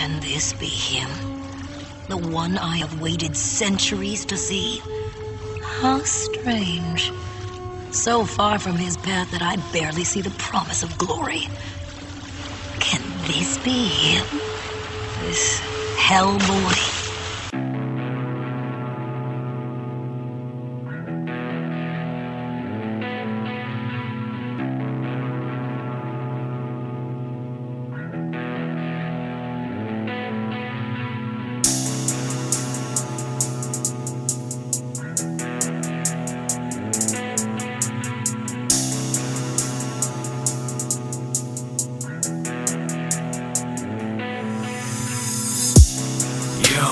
Can this be him? The one I have waited centuries to see? How strange. So far from his path that I barely see the promise of glory. Can this be him? This Hellboy?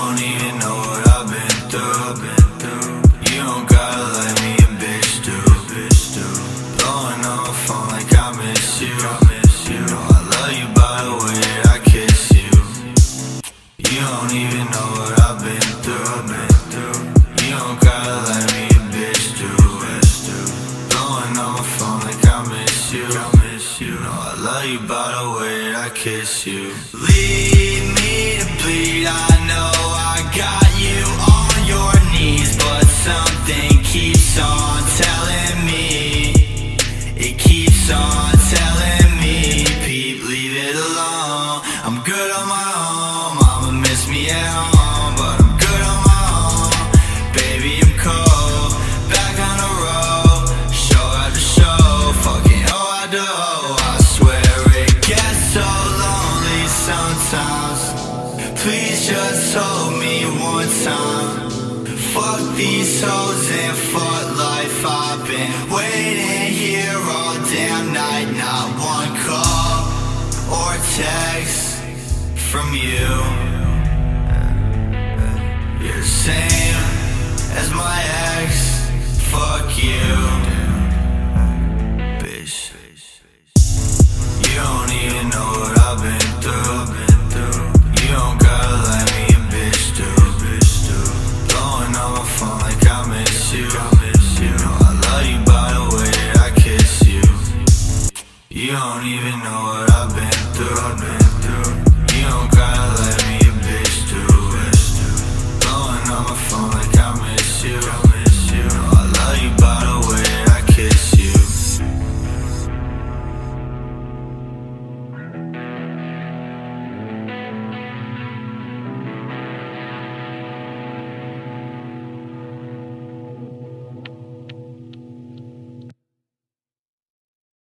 Don't even know what I've been through. You don't gotta let me a bitch do. Blowing on phone like I miss you. You know I love you by the way I kiss you. You don't even know what I've been through. You don't gotta me a bitch do. Blowing phone like I miss you. I love you by the way I kiss you. Lead me Hold me one time. Fuck these hoes and fuck life. I've been waiting here all damn night. Not one call or text from you. You're the same as my ex. Fuck you. You don't even know what I've been through. You don't even know what I've been through. You don't